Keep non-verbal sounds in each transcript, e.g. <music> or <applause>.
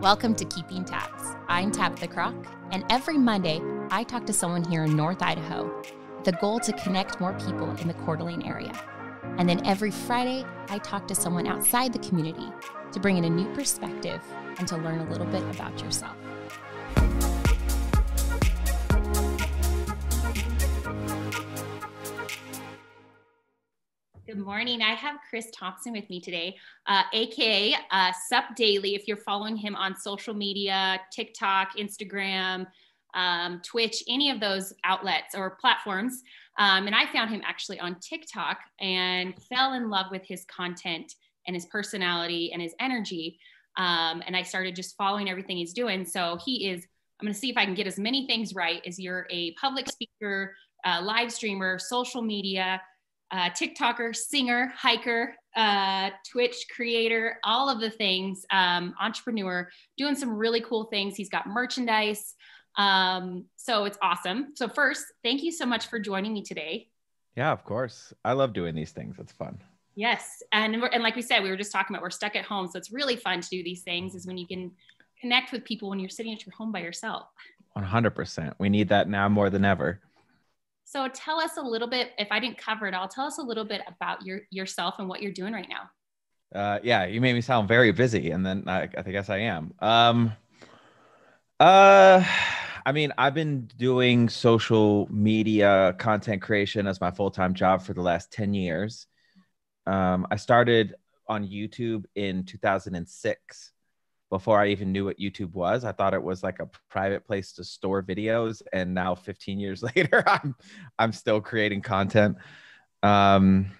Welcome to Keeping Tabs. I'm Tabitha Kraack, and every Monday I talk to someone here in North Idaho with the goal to connect more people in the Coeur d'Alene area. And then every Friday I talk to someone outside the community to bring in a new perspective and to learn a little bit about yourself. Morning. I have Chris Thompson with me today, uh, aka uh, Sup Daily. If you're following him on social media, TikTok, Instagram, um, Twitch, any of those outlets or platforms. Um, and I found him actually on TikTok and fell in love with his content and his personality and his energy. Um, and I started just following everything he's doing. So he is, I'm going to see if I can get as many things right as you're a public speaker, uh, live streamer, social media uh, TikToker, singer, hiker, uh, Twitch creator, all of the things, um, entrepreneur, doing some really cool things. He's got merchandise. Um, so it's awesome. So, first, thank you so much for joining me today. Yeah, of course. I love doing these things. It's fun. Yes. And, and like we said, we were just talking about we're stuck at home. So, it's really fun to do these things, is when you can connect with people when you're sitting at your home by yourself. 100%. We need that now more than ever. So tell us a little bit, if I didn't cover it all, tell us a little bit about your yourself and what you're doing right now. Uh, yeah, you made me sound very busy, and then I, I guess I am. Um, uh, I mean, I've been doing social media content creation as my full time job for the last ten years. Um, I started on YouTube in 2006 before I even knew what YouTube was. I thought it was like a private place to store videos, and now 15 years <laughs> later, I'm I'm still creating content. Um,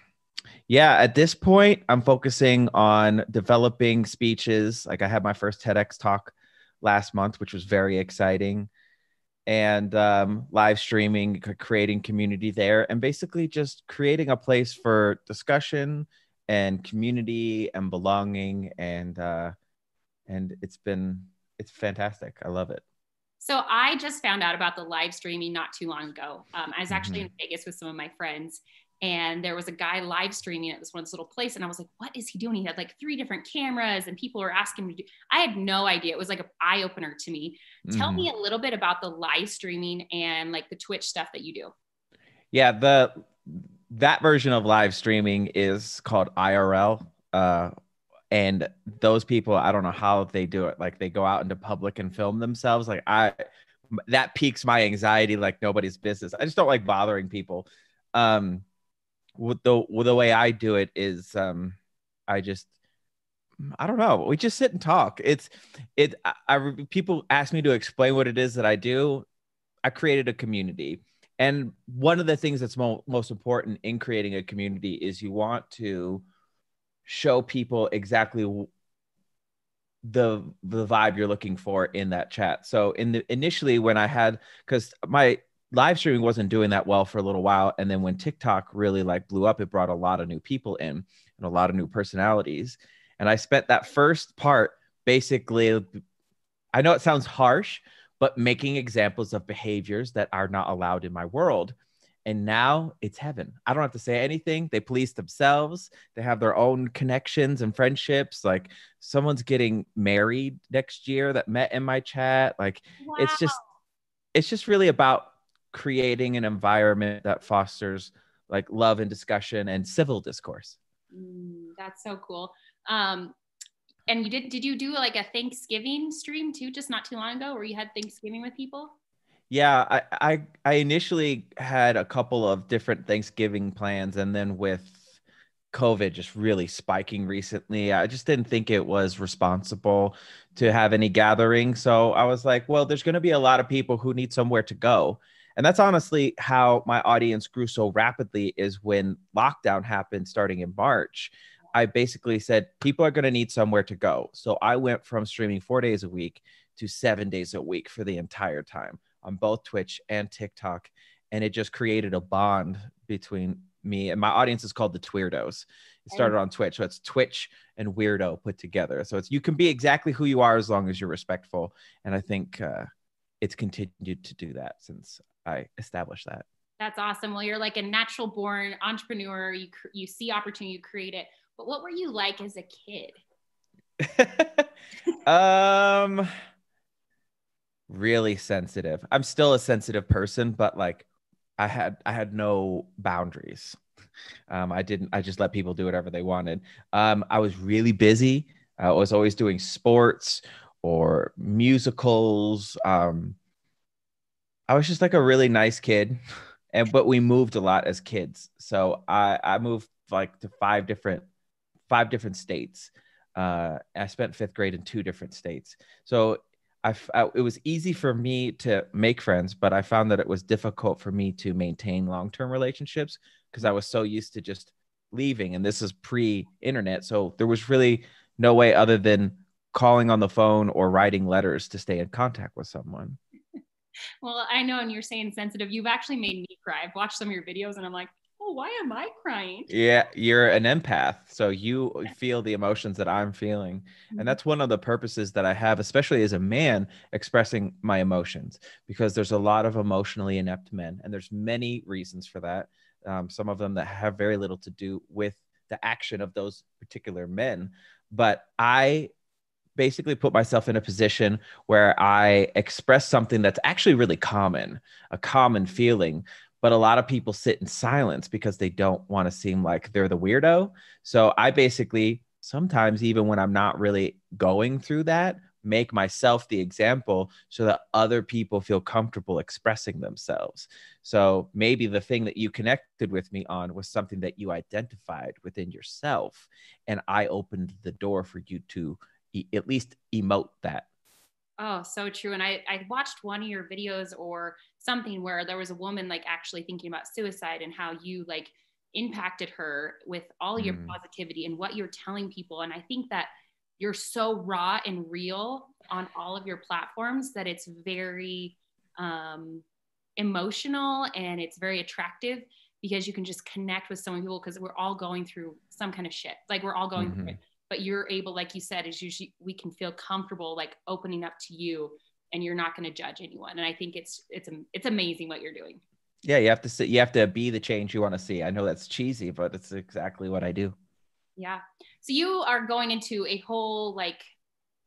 yeah, at this point, I'm focusing on developing speeches. Like I had my first TEDx talk last month, which was very exciting, and um, live streaming, creating community there, and basically just creating a place for discussion and community and belonging and uh, and it's been it's fantastic. I love it. So I just found out about the live streaming not too long ago. Um, I was actually mm-hmm. in Vegas with some of my friends, and there was a guy live streaming at this one little place, and I was like, "What is he doing?" He had like three different cameras, and people were asking me to do. I had no idea. It was like an eye opener to me. Mm-hmm. Tell me mm-hmm. a little bit about the live streaming and like the Twitch stuff that you do. Yeah, the that version of live streaming is called IRL. Uh, and those people i don't know how they do it like they go out into public and film themselves like i that piques my anxiety like nobody's business. I just don't like bothering people. Um with the with the way i do it is um i just i don't know we just sit and talk. It's it I, I people ask me to explain what it is that i do. I created a community. And one of the things that's mo- most important in creating a community is you want to show people exactly the the vibe you're looking for in that chat. So in the initially when I had cuz my live streaming wasn't doing that well for a little while and then when TikTok really like blew up it brought a lot of new people in and a lot of new personalities and I spent that first part basically I know it sounds harsh but making examples of behaviors that are not allowed in my world and now it's heaven. I don't have to say anything. They police themselves. They have their own connections and friendships. Like someone's getting married next year that met in my chat. Like wow. it's just it's just really about creating an environment that fosters like love and discussion and civil discourse. Mm, that's so cool. Um, and you did did you do like a Thanksgiving stream too just not too long ago where you had Thanksgiving with people? Yeah, I, I I initially had a couple of different Thanksgiving plans, and then with COVID just really spiking recently, I just didn't think it was responsible to have any gathering. So I was like, well, there's going to be a lot of people who need somewhere to go. And that's honestly how my audience grew so rapidly is when lockdown happened starting in March. I basically said people are going to need somewhere to go. So I went from streaming 4 days a week to 7 days a week for the entire time on both Twitch and TikTok. And it just created a bond between me and my audience is called the Tweerdos. It started on Twitch. So it's Twitch and Weirdo put together. So it's you can be exactly who you are as long as you're respectful. And I think uh, it's continued to do that since I established that. That's awesome. Well, you're like a natural born entrepreneur. You you see opportunity, you create it. But what were you like as a kid? <laughs> um really sensitive. I'm still a sensitive person, but like I had I had no boundaries. Um, I didn't. I just let people do whatever they wanted. Um, I was really busy. I was always doing sports or musicals. Um, I was just like a really nice kid, and but we moved a lot as kids. So I I moved like to five different five different states. Uh, I spent fifth grade in two different states. So I, I, uh, it was easy for me to make friends, but I found that it was difficult for me to maintain long term relationships because I was so used to just leaving. And this is pre internet. So there was really no way other than calling on the phone or writing letters to stay in contact with someone. <laughs> Well, I know, and you're saying sensitive. You've actually made me cry. I've watched some of your videos and I'm like, oh, why am I crying? Yeah, you're an <laughs> empath. So you feel the emotions that I'm feeling. Mm-hmm. And that's one of the purposes that I have, especially as a man, expressing my emotions, because there's a lot of emotionally inept men. And there's many reasons for that. Um, some of them that have very little to do with the action of those particular men. But I basically put myself in a position where I express something that's actually really common, a common feeling, but a lot of people sit in silence because they don't want to seem like they're the weirdo. So I basically sometimes even when I'm not really going through that, make myself the example so that other people feel comfortable expressing themselves. So maybe the thing that you connected with me on was something that you identified within yourself and I opened the door for you to e- at least emote that Oh, so true. And I, I watched one of your videos or something where there was a woman like actually thinking about suicide and how you like impacted her with all your mm. positivity and what you're telling people. And I think that you're so raw and real on all of your platforms that it's very um, emotional and it's very attractive because you can just connect with so many people because we're all going through some kind of shit. Like we're all going mm-hmm. through it but you're able like you said is usually we can feel comfortable like opening up to you and you're not going to judge anyone. And i think it's it's it's amazing what you're doing. Yeah you have to see you have to be the change you want to see. I know that's cheesy but it's exactly what i do. Yeah. So you are going into a whole like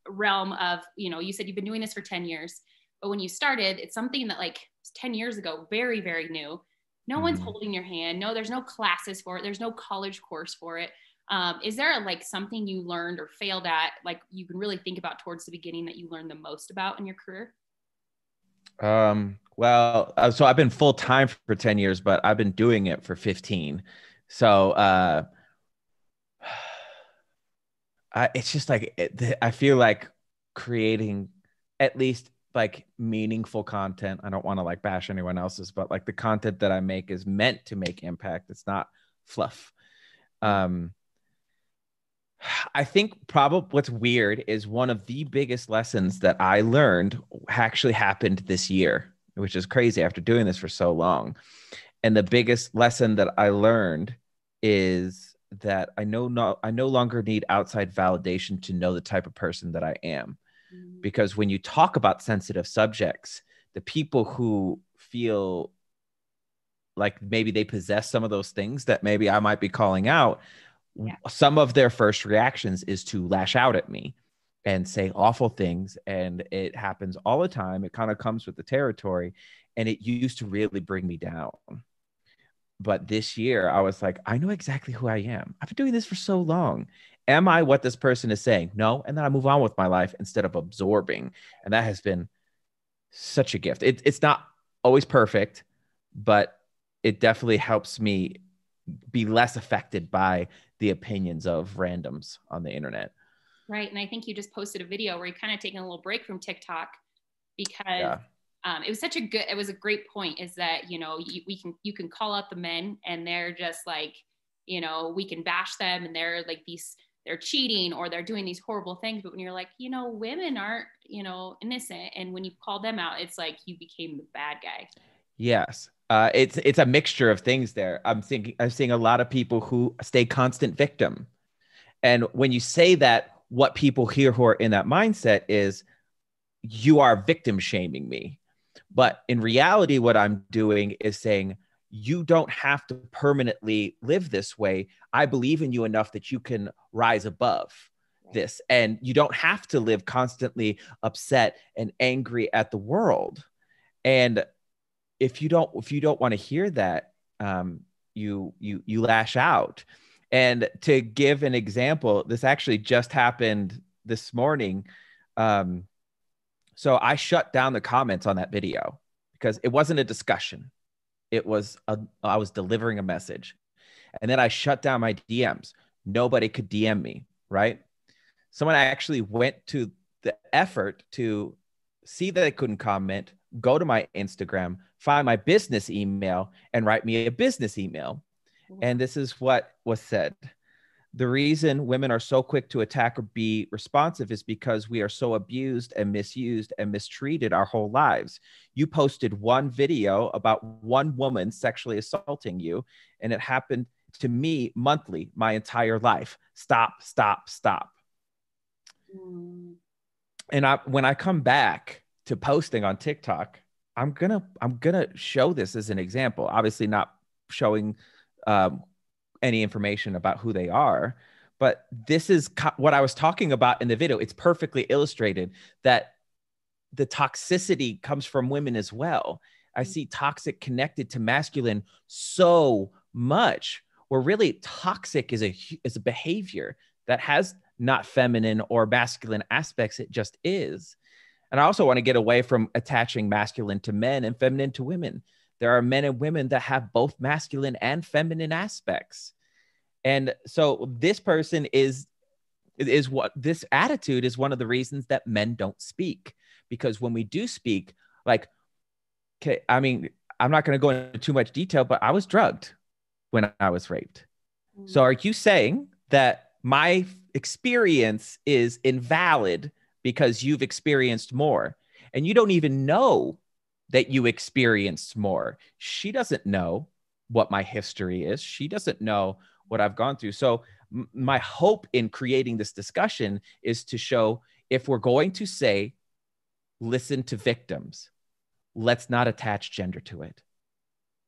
realm of you know you said you've been doing this for 10 years but when you started it's something that like 10 years ago very very new. No mm-hmm. one's holding your hand. No there's no classes for it. There's no college course for it um, is there like something you learned or failed at, like you can really think about towards the beginning that you learned the most about in your career? Um, well, uh, so I've been full time for 10 years, but I've been doing it for 15. So, uh, <sighs> I, it's just like, it, I feel like creating at least like meaningful content. I don't want to like bash anyone else's, but like the content that I make is meant to make impact. It's not fluff. Um, I think probably what's weird is one of the biggest lessons that I learned actually happened this year, which is crazy after doing this for so long. And the biggest lesson that I learned is that I know not I no longer need outside validation to know the type of person that I am. Mm-hmm. Because when you talk about sensitive subjects, the people who feel like maybe they possess some of those things that maybe I might be calling out yeah. some of their first reactions is to lash out at me and say awful things and it happens all the time. It kind of comes with the territory and it used to really bring me down. But this year i was like i know exactly who i am. I've been doing this for so long. Am i what this person is saying? No and then i move on with my life instead of absorbing and that has been such a gift. It, it's not always perfect but it definitely helps me be less affected by the opinions of randoms on the internet. Right. And I think you just posted a video where you kind of taking a little break from TikTok because yeah. um, it was such a good, it was a great point is that, you know, you, we can, you can call out the men and they're just like, you know, we can bash them and they're like these, they're cheating or they're doing these horrible things. But when you're like, you know, women aren't, you know, innocent. And when you call them out, it's like you became the bad guy. Yes. Uh, it's it's a mixture of things there. I'm thinking I'm seeing a lot of people who stay constant victim, and when you say that, what people hear who are in that mindset is, you are victim shaming me, but in reality, what I'm doing is saying you don't have to permanently live this way. I believe in you enough that you can rise above. this and you don't have to live constantly upset and angry at the world and if you don't if you don't want to hear that um, you you you lash out. And to give an example this actually just happened this morning. Um, so i shut down the comments on that video because it wasn't a discussion. It was a, i was delivering a message. And then i shut down my dms nobody could dm me right? Someone actually went to the effort to see that I couldn't comment, go to my Instagram, find my business email, and write me a business email. And this is what was said. The reason women are so quick to attack or be responsive is because we are so abused and misused and mistreated our whole lives. You posted one video about one woman sexually assaulting you, and it happened to me monthly my entire life. Stop, stop, stop. Mm. And I when I come back to posting on TikTok, I'm gonna I'm gonna show this as an example. Obviously, not showing um, any information about who they are, but this is co- what I was talking about in the video. It's perfectly illustrated that the toxicity comes from women as well. I mm. see toxic connected to masculine so much. Where really toxic is a is a behavior that has not feminine or masculine aspects. It just is. And I also want to get away from attaching masculine to men and feminine to women. There are men and women that have both masculine and feminine aspects. And so this person is is what this attitude is one of the reasons that men don't speak because when we do speak like okay i mean i'm not going to go into too much detail but i was drugged when i was raped mm-hmm. so are you saying that my experience is invalid because you've experienced more. And you don't even know that you experienced more. She doesn't know what my history is. She doesn't know what I've gone through. So, m- my hope in creating this discussion is to show if we're going to say, listen to victims, let's not attach gender to it.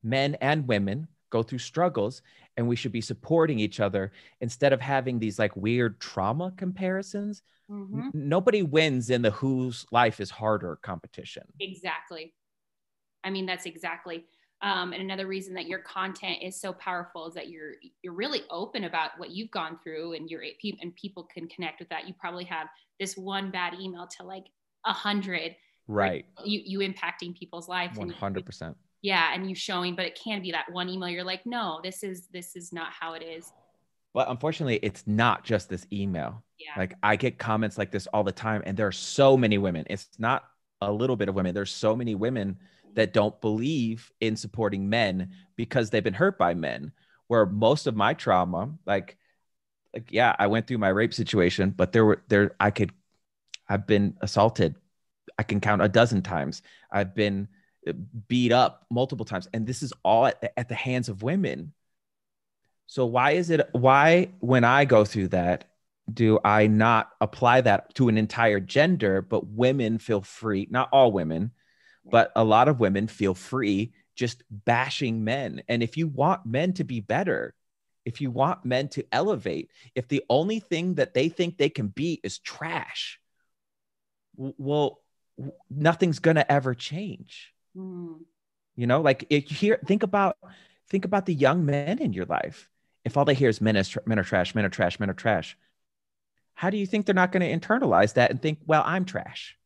Men and women go through struggles and we should be supporting each other instead of having these like weird trauma comparisons. Mm-hmm. N- nobody wins in the whose life is harder competition. Exactly. I mean, that's exactly. Um, and another reason that your content is so powerful is that you're you're really open about what you've gone through, and you're and people can connect with that. You probably have this one bad email to like a hundred, right? You you impacting people's lives. One hundred percent yeah and you showing but it can be that one email you're like no this is this is not how it is. But unfortunately it's not just this email. Yeah. like i get comments like this all the time and there are so many women it's not a little bit of women there's so many women that don't believe in supporting men because they've been hurt by men where most of my trauma like like yeah i went through my rape situation but there were there i could i've been assaulted i can count a dozen times. I've been beat up multiple times and this is all at the, at the hands of women. So why is it why when i go through that do i not apply that to an entire gender but women feel free not all women but a lot of women feel free just bashing men. And if you want men to be better if you want men to elevate if the only thing that they think they can be is trash well nothing's going to ever change Mm. You know, like if you hear, think about, think about the young men in your life. If all they hear is men, is, men are trash, men are trash, men are trash, how do you think they're not going to internalize that and think, well, I'm trash?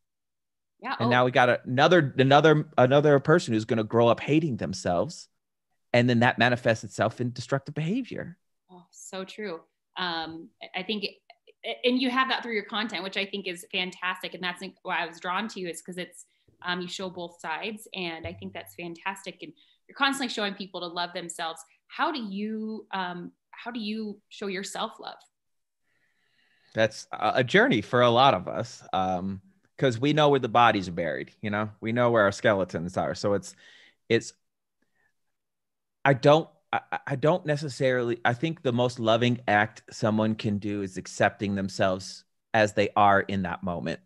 Yeah. And oh. now we got another, another, another person who's going to grow up hating themselves. And then that manifests itself in destructive behavior. Oh, so true. Um, I think, and you have that through your content, which I think is fantastic. And that's why I was drawn to you is because it's, um, you show both sides, and I think that's fantastic. And you're constantly showing people to love themselves. How do you um, how do you show your self love? That's a journey for a lot of us, because um, we know where the bodies are buried. You know, we know where our skeletons are. So it's it's. I don't I, I don't necessarily i think the most loving act someone can do is accepting themselves as they are in that moment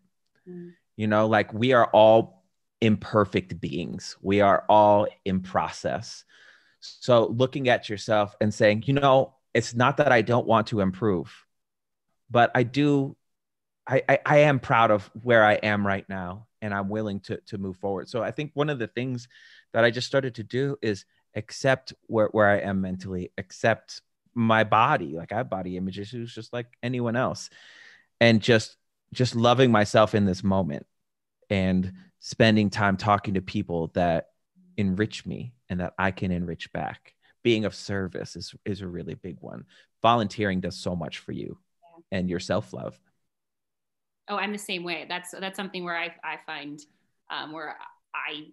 mm. you know like we are all imperfect beings. We are all in process. So looking at yourself and saying, you know, it's not that I don't want to improve. but I do, I, I, I am proud of where I am right now, and I'm willing to to move forward. So I think one of the things that I just started to do is accept where where I am mentally, accept my body. Like I have body image issues, just like anyone else, and just just loving myself in this moment, and spending time talking to people that enrich me and that I can enrich back. Being of service is is a really big one. Volunteering does so much for you yeah. and your self love. Oh, I'm the same way. That's that's something where I I find um, where I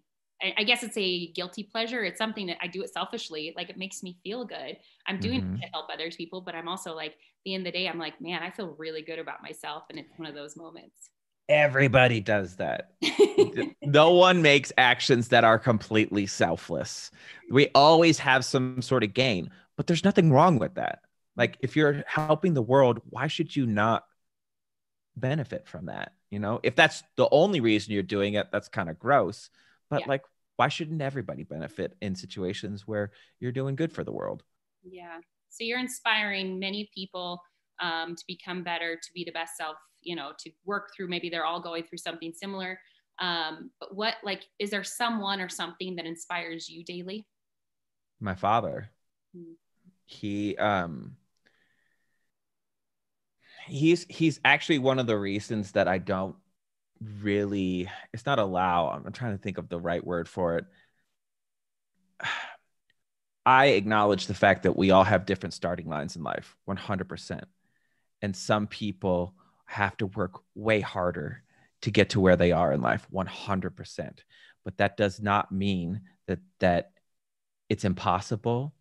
I guess it's a guilty pleasure. It's something that I do it selfishly. Like it makes me feel good. I'm doing mm-hmm. it to help others people, but I'm also like, the end of the day, I'm like, man, I feel really good about myself. And it's one of those moments. Everybody does that. <laughs> no one makes actions that are completely selfless. We always have some sort of gain, but there's nothing wrong with that. Like if you're helping the world, why should you not benefit from that? You know, if that's the only reason you're doing it, that's kind of gross. But yeah. like, why shouldn't everybody benefit in situations where you're doing good for the world? Yeah. So you're inspiring many people um, to become better, to be the best self, you know, to work through maybe they're all going through something similar. Um, but what, like, is there someone or something that inspires you daily? My father. Hmm. He, um, he's he's actually one of the reasons that I don't really it's not allow i'm trying to think of the right word for it <sighs> i acknowledge the fact that we all have different starting lines in life 100% and some people have to work way harder to get to where they are in life 100% but that does not mean that that it's impossible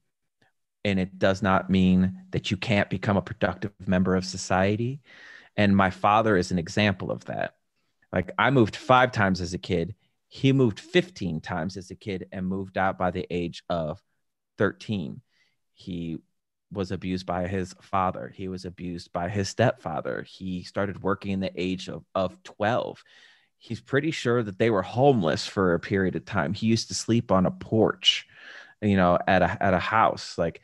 and it does not mean that you can't become a productive member of society and my father is an example of that like I moved five times as a kid. He moved 15 times as a kid and moved out by the age of 13. He was abused by his father. He was abused by his stepfather. He started working in the age of, of 12. He's pretty sure that they were homeless for a period of time. He used to sleep on a porch, you know, at a, at a house. Like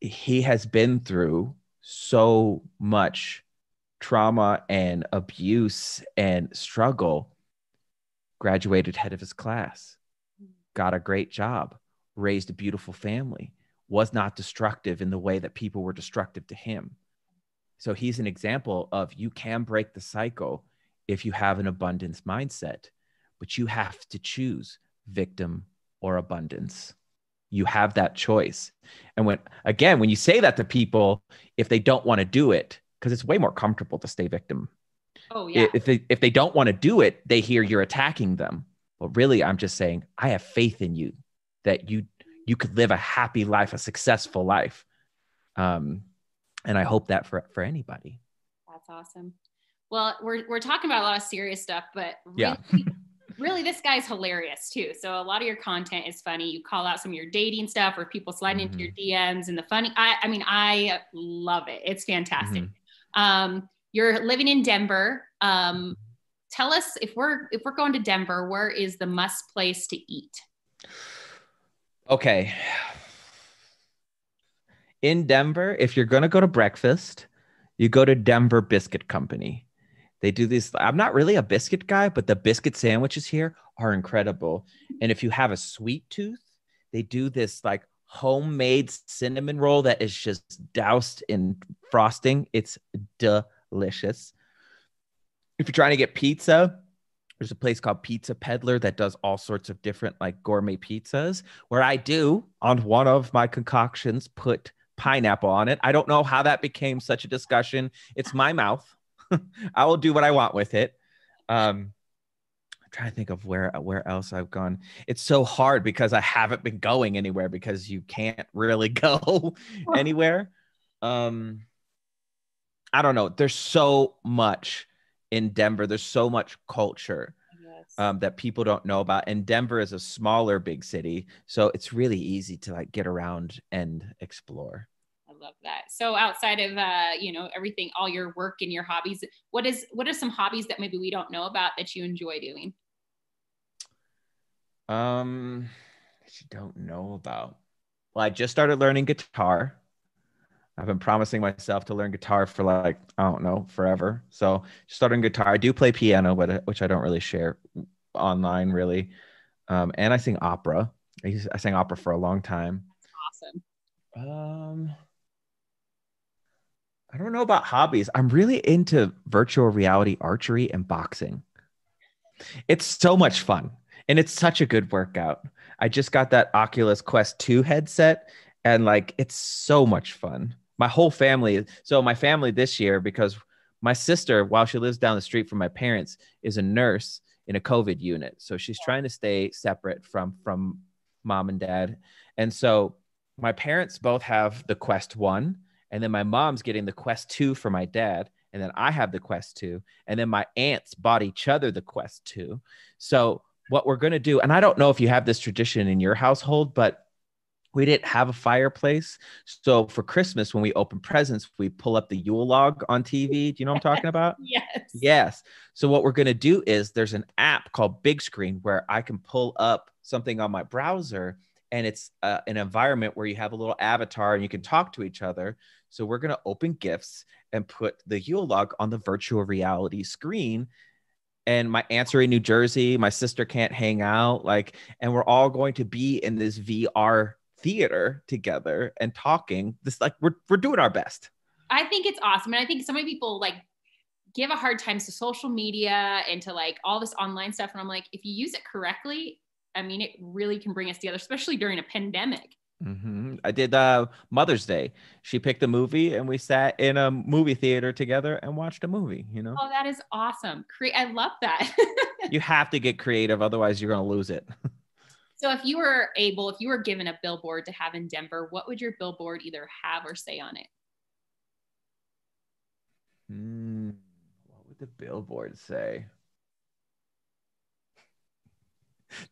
he has been through so much trauma and abuse and struggle, graduated head of his class, got a great job, raised a beautiful family, was not destructive in the way that people were destructive to him. So he's an example of you can break the cycle if you have an abundance mindset, but you have to choose victim or abundance. You have that choice. And when, again, when you say that to people, if they don't want to do it, because it's way more comfortable to stay victim. Oh yeah. If they if they don't want to do it, they hear you're attacking them. But really, I'm just saying I have faith in you that you you could live a happy life, a successful life. Um, and I hope that for for anybody. That's awesome. Well, we're we're talking about a lot of serious stuff, but really, yeah. really this guy's hilarious too. So a lot of your content is funny. You call out some of your dating stuff or people sliding mm-hmm. into your mm-hmm. DMs and the funny. I I mean, I love it. It's fantastic. Mm-hmm. Um, you're living in Denver. Um, tell us if we're if we're going to Denver, where is the must place to eat? Okay. In Denver, if you're going to go to breakfast, you go to Denver Biscuit Company. They do these. I'm not really a biscuit guy, but the biscuit sandwiches here are incredible. And if you have a sweet tooth, they do this like homemade cinnamon roll that is just doused in frosting. It's delicious. If you're trying to get pizza, there's a place called Pizza Peddler that does all sorts of different like gourmet pizzas where I do on one of my concoctions put pineapple on it. I don't know how that became such a discussion. It's my mouth. <laughs> I will do what I want with it. Um, I'm trying to think of where where else I've gone. It's so hard because I haven't been going anywhere because you can't really <laughs> go anywhere. Um I don't know. There's so much in Denver. There's so much culture yes. um, that people don't know about. And Denver is a smaller big city, so it's really easy to like get around and explore. I love that. So outside of uh, you know everything, all your work and your hobbies, what is what are some hobbies that maybe we don't know about that you enjoy doing? Um, that you don't know about. Well, I just started learning guitar. I've been promising myself to learn guitar for like I don't know forever. So starting guitar. I do play piano, but uh, which I don't really share online really. Um, and I sing opera. I, I sang opera for a long time. Awesome. Um, I don't know about hobbies. I'm really into virtual reality archery and boxing. It's so much fun and it's such a good workout. I just got that Oculus Quest 2 headset and like it's so much fun. My whole family, so my family this year because my sister while she lives down the street from my parents is a nurse in a COVID unit. So she's trying to stay separate from from mom and dad. And so my parents both have the Quest 1 and then my mom's getting the Quest 2 for my dad and then I have the Quest 2 and then my aunts bought each other the Quest 2. So what we're going to do and I don't know if you have this tradition in your household but we didn't have a fireplace. So for Christmas, when we open presents, we pull up the Yule log on TV. Do you know what I'm talking <laughs> about? yes. Yes. So what we're going to do is there's an app called Big Screen where I can pull up something on my browser and it's uh, an environment where you have a little avatar and you can talk to each other. So we're going to open gifts and put the Yule log on the virtual reality screen and my aunts are in New Jersey. My sister can't hang out. Like, and we're all going to be in this VR theater together and talking. This like we're we're doing our best. I think it's awesome. And I think so many people like give a hard time to social media and to like all this online stuff. And I'm like, if you use it correctly, I mean, it really can bring us together, especially during a pandemic. Mm-hmm. I did uh, Mother's Day. She picked a movie, and we sat in a movie theater together and watched a movie. You know, oh, that is awesome! Cre- I love that. <laughs> you have to get creative, otherwise, you're going to lose it. <laughs> So if you were able, if you were given a billboard to have in Denver, what would your billboard either have or say on it? Hmm, what would the billboard say?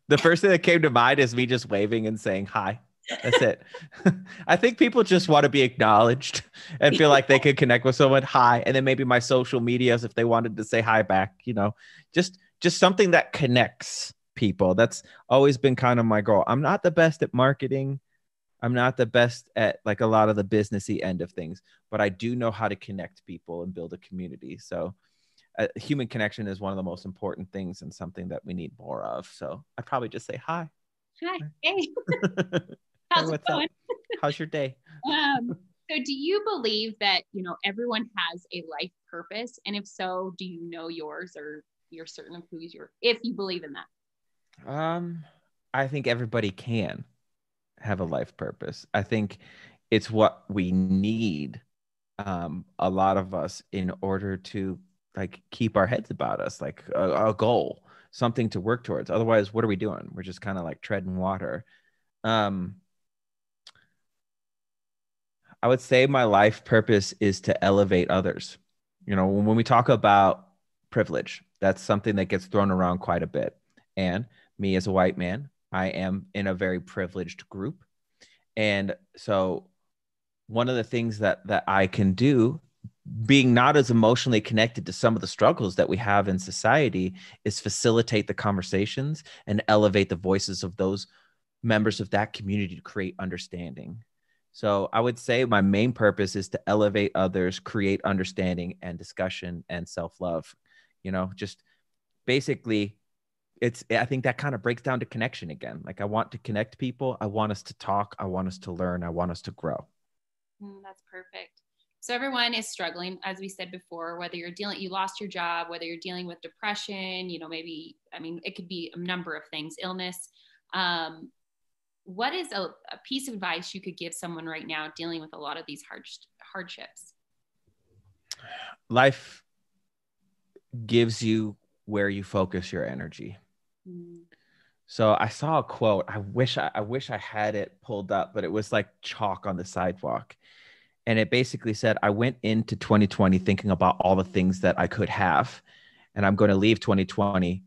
The first thing that came to mind is me just waving and saying hi. That's it. <laughs> I think people just want to be acknowledged and feel like they could connect with someone. Hi, and then maybe my social medias if they wanted to say hi back. You know, just just something that connects people. That's always been kind of my goal. I'm not the best at marketing. I'm not the best at like a lot of the businessy end of things, but I do know how to connect people and build a community. So, uh, human connection is one of the most important things and something that we need more of. So, I'd probably just say hi. Hi. <laughs> Hey. How's hey, it going? How's your day? <laughs> Um, so, do you believe that you know everyone has a life purpose, and if so, do you know yours, or you're certain of who's your? If you believe in that. Um, I think everybody can have a life purpose. I think it's what we need um a lot of us in order to like keep our heads about us like a, a goal something to work towards. Otherwise what are we doing? We're just kind of like treading water. Um i would say my life purpose is to elevate others. You know when we talk about privilege that's something that gets thrown around quite a bit. And me as a white man, I am in a very privileged group. And so one of the things that that I can do being not as emotionally connected to some of the struggles that we have in society is facilitate the conversations and elevate the voices of those members of that community to create understanding. So I would say my main purpose is to elevate others, create understanding and discussion and self-love. You know, just basically it's i think that kind of breaks down to connection again like i want to connect people i want us to talk i want us to learn i want us to grow. Mm, that's perfect. So everyone is struggling as we said before whether you're dealing you lost your job whether you're dealing with depression you know maybe i mean it could be a number of things illness. Um, what is a, a piece of advice you could give someone right now dealing with a lot of these hard, hardships? Life gives you where you focus your energy so I saw a quote. I wish I, I wish I had it pulled up, but it was like chalk on the sidewalk. And it basically said, I went into 2020 thinking about all the things that I could have. And I'm going to leave 2020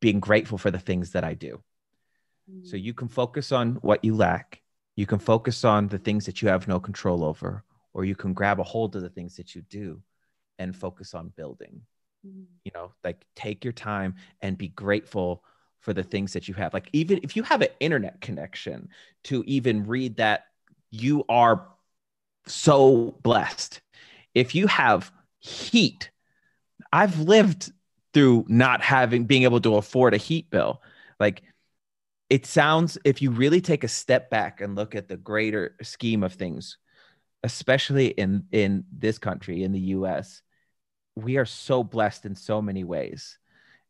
being grateful for the things that I do. Mm. So you can focus on what you lack. You can focus on the things that you have no control over, or you can grab a hold of the things that you do and focus on building. Mm-hmm. you know like take your time and be grateful for the things that you have like even if you have an internet connection to even read that you are so blessed. If you have heat, I've lived through not having being able to afford a heat bill. Like it sounds if you really take a step back and look at the greater scheme of things, especially in in this country in the US, we are so blessed in so many ways.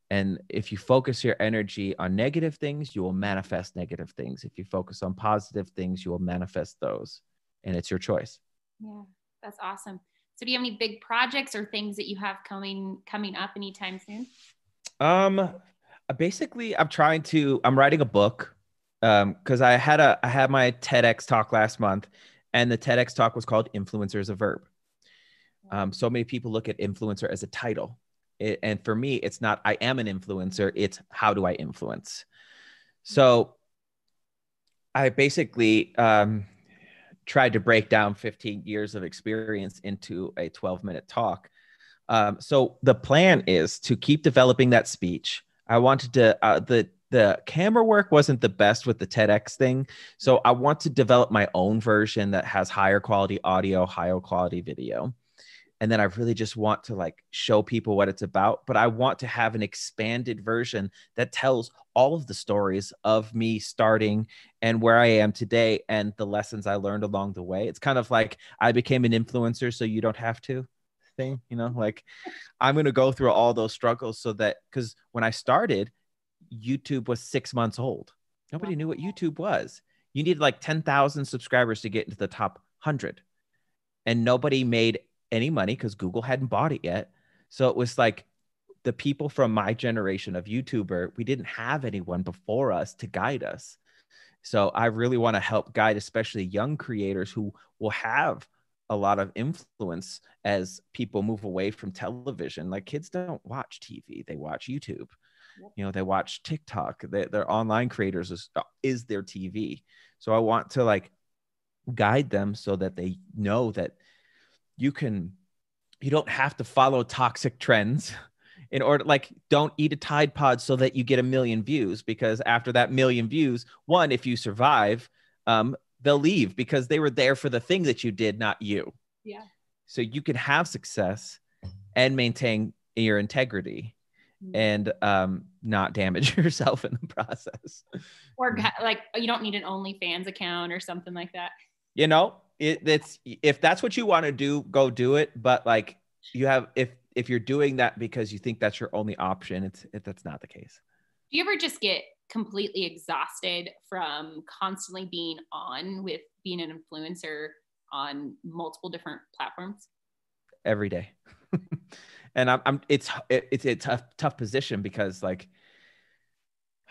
And if you focus your energy on negative things, you will manifest negative things. If you focus on positive things, you will manifest those. And it's your choice. Yeah, that's awesome. So do you have any big projects or things that you have coming coming up anytime soon? Um basically I'm trying to I'm writing a book um cuz I had a I had my TEDx talk last month and the TEDx talk was called Influencers is a verb. Um, so many people look at influencer as a title. It, and for me, it's not I am an influencer, it's how do I influence? So I basically um, tried to break down 15 years of experience into a 12 minute talk. Um, so the plan is to keep developing that speech. I wanted to, uh, the, the camera work wasn't the best with the TEDx thing. So I want to develop my own version that has higher quality audio, higher quality video and then I really just want to like show people what it's about. But I want to have an expanded version that tells all of the stories of me starting and where I am today and the lessons I learned along the way. It's kind of like I became an influencer, so you don't have to thing, you know, like I'm going to go through all those struggles so that because when I started, YouTube was six months old. Nobody knew what YouTube was. You needed like 10,000 subscribers to get into the top 100. And nobody made any money because Google hadn't bought it yet. So it was like the people from my generation of YouTuber, we didn't have anyone before us to guide us. So I really want to help guide, especially young creators who will have a lot of influence as people move away from television. Like kids don't watch TV, they watch YouTube. You know, they watch TikTok. They, they're online creators is, is their TV. So I want to like guide them so that they know that you can you don't have to follow toxic trends <laughs> in order like don't eat a tide pod so that you get a million views because after that million views one if you survive um, they'll leave because they were there for the thing that you did not you. Yeah. So you can have success and maintain your integrity mm-hmm. and um, not damage <laughs> yourself in the process. Or like you don't need an onlyfans account or something like that. You know it, it's if that's what you want to do, go do it. But like you have, if if you're doing that because you think that's your only option, it's it, that's not the case. Do you ever just get completely exhausted from constantly being on with being an influencer on multiple different platforms? Every day, <laughs> and I'm, I'm it's it, it's a tough tough position because like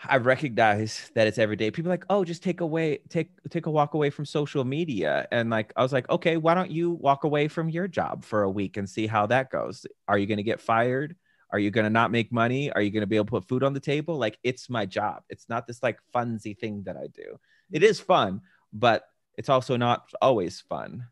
I recognize that it's every day. People like, oh, just take away, take take a walk away from social media. And like I was like, okay, why don't you walk away from your job for a week and see how that goes? Are you gonna get fired? Are you gonna not make money? Are you gonna be able to put food on the table? Like it's my job. It's not this like funsy thing that I do. It is fun, but it's also not always fun.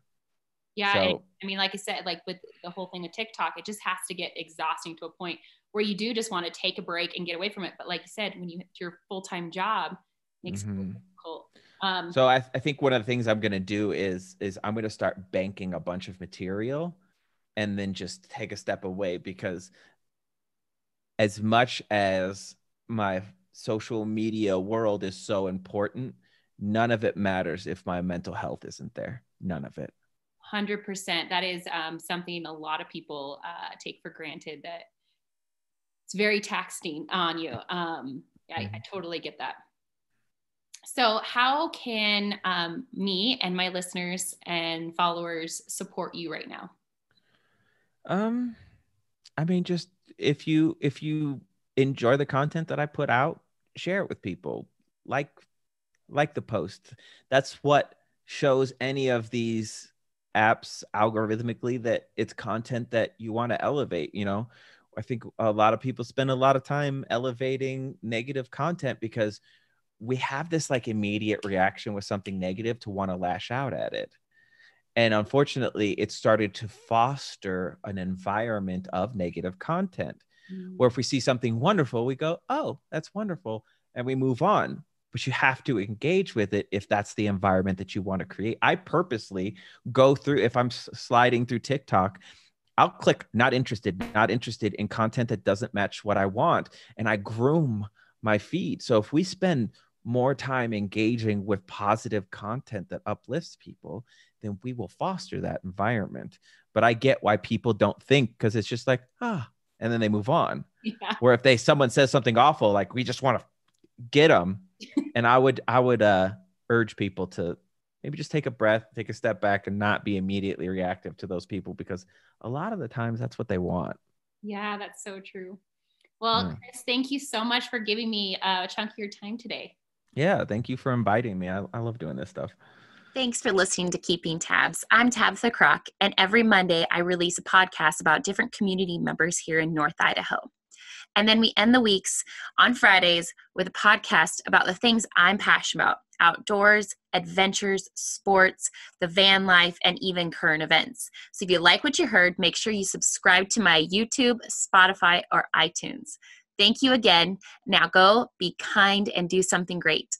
Yeah. So, I mean, like I said, like with the whole thing of TikTok, it just has to get exhausting to a point where you do just want to take a break and get away from it. But like you said, when you your full time job, makes mm-hmm. it difficult. Um, so I, I think one of the things I'm going to do is is I'm going to start banking a bunch of material, and then just take a step away because as much as my social media world is so important, none of it matters if my mental health isn't there. None of it. 100%. That is um, something a lot of people uh, take for granted that it's very taxing on you. Um, I, I mm-hmm. totally get that. So, how can um, me and my listeners and followers support you right now? Um, I mean, just if you if you enjoy the content that I put out, share it with people. Like like the post. That's what shows any of these apps algorithmically that it's content that you want to elevate. You know, I think a lot of people spend a lot of time elevating negative content because we have this like immediate reaction with something negative to want to lash out at it. And unfortunately, it started to foster an environment of negative content mm. where if we see something wonderful, we go, oh, that's wonderful. And we move on. but you have to engage with it if that's the environment that you want to create. I purposely go through, if I'm sliding through TikTok, I'll click not interested, not interested in content that doesn't match what I want. And I groom my feed. So if we spend more time engaging with positive content that uplifts people, then we will foster that environment. But I get why people don't think because it's just like, ah, and then they move on. Yeah. Where if they someone says something awful, like we just want to get them. <laughs> and I would I would uh urge people to maybe just take a breath, take a step back, and not be immediately reactive to those people because a lot of the times that's what they want. Yeah, that's so true. Well, yeah. Chris, thank you so much for giving me a chunk of your time today. Yeah, thank you for inviting me. I, I love doing this stuff. Thanks for listening to Keeping Tabs. I'm Tabitha Kraack, and every Monday I release a podcast about different community members here in North Idaho. And then we end the weeks on Fridays with a podcast about the things I'm passionate about outdoors, adventures, sports, the van life, and even current events. So if you like what you heard, make sure you subscribe to my YouTube, Spotify, or iTunes. Thank you again. Now go be kind and do something great.